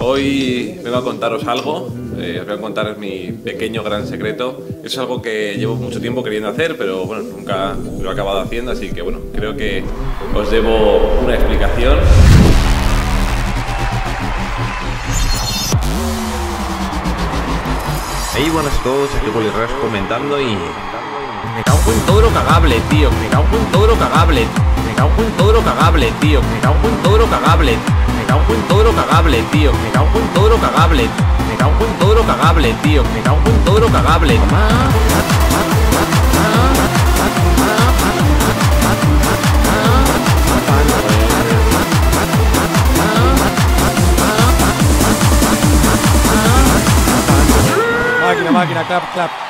Hoy vengo a contaros algo, eh, os voy a contar mi pequeño gran secreto. Es algo que llevo mucho tiempo queriendo hacer, pero bueno, nunca lo he acabado haciendo, así que bueno, creo que os debo una explicación. Hey, buenas a todos, aquí Polirras comentando y... Me cago en todo lo cagable, tío. Me cago en todo lo cagable. Me cago en todo lo cagable, tío. Me cago en todo lo cagable. Me cago en todo lo cagable, tío. Me cago en todo lo cagable. Me cago en todo lo cagable, tío. Me cago en todo lo cagable. Máquina, máquina, clap, clap.